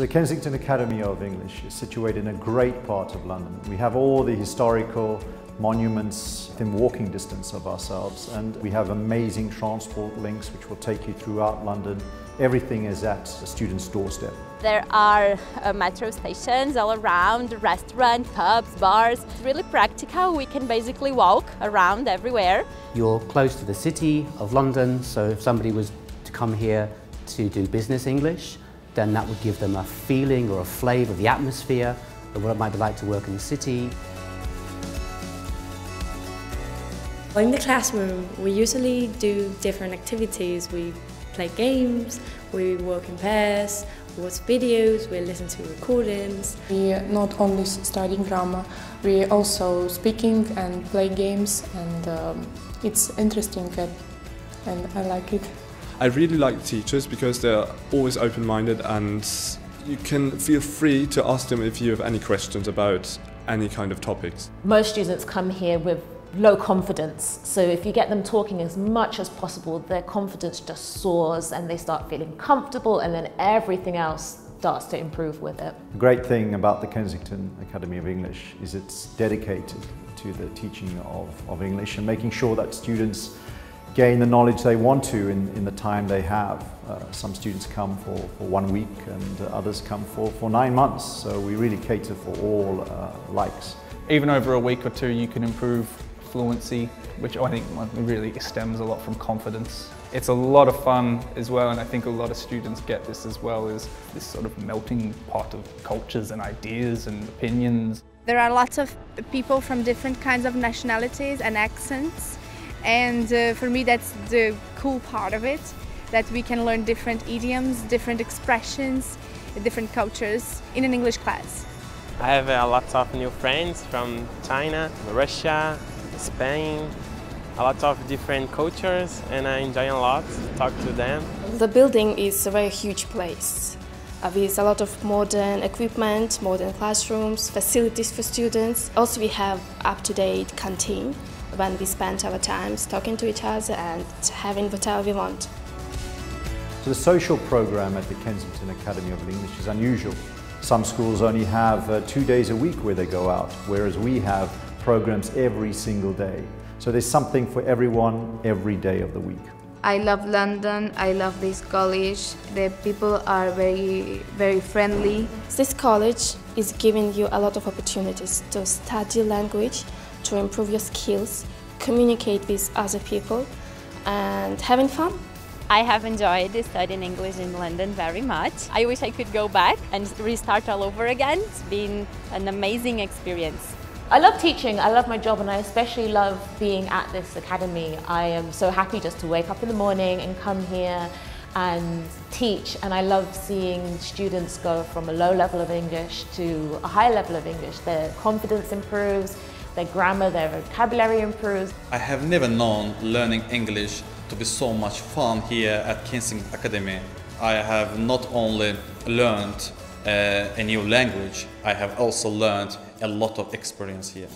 The Kensington Academy of English is situated in a great part of London. We have all the historical monuments within walking distance of ourselves and we have amazing transport links which will take you throughout London. Everything is at a student's doorstep. There are uh, metro stations all around, restaurants, pubs, bars. It's really practical. We can basically walk around everywhere. You're close to the city of London, so if somebody was to come here to do business English, then that would give them a feeling or a flavour of the atmosphere of what it might be like to work in the city. In the classroom, we usually do different activities. We play games, we work in pairs, we watch videos, we listen to recordings. We are not only studying grammar, we also speaking and play games and um, it's interesting and I like it. I really like teachers because they're always open-minded and you can feel free to ask them if you have any questions about any kind of topics. Most students come here with low confidence. So if you get them talking as much as possible, their confidence just soars and they start feeling comfortable and then everything else starts to improve with it. The great thing about the Kensington Academy of English is it's dedicated to the teaching of, of English and making sure that students gain the knowledge they want to in, in the time they have. Uh, some students come for, for one week and others come for, for nine months, so we really cater for all uh, likes. Even over a week or two you can improve fluency, which I think really stems a lot from confidence. It's a lot of fun as well, and I think a lot of students get this as well, is this sort of melting pot of cultures and ideas and opinions. There are lots of people from different kinds of nationalities and accents and uh, for me that's the cool part of it that we can learn different idioms different expressions different cultures in an english class. I have a lot of new friends from china russia spain a lot of different cultures and i enjoy a lot to talk to them. The building is a very huge place uh, with a lot of modern equipment modern classrooms facilities for students. Also we have up-to-date canteen when we spend our times talking to each other and having whatever we want. So the social program at the Kensington Academy of English is unusual. Some schools only have uh, two days a week where they go out, whereas we have programs every single day. So there's something for everyone every day of the week. I love London, I love this college, the people are very, very friendly. This college is giving you a lot of opportunities to study language, to improve your skills, communicate with other people and having fun. I have enjoyed studying English in London very much. I wish I could go back and restart all over again. It's been an amazing experience. I love teaching, I love my job and I especially love being at this academy. I am so happy just to wake up in the morning and come here and teach and I love seeing students go from a low level of English to a high level of English. Their confidence improves, their grammar, their vocabulary improves. I have never known learning English to be so much fun here at Kensington Academy. I have not only learned uh, a new language, I have also learned a lot of experience here.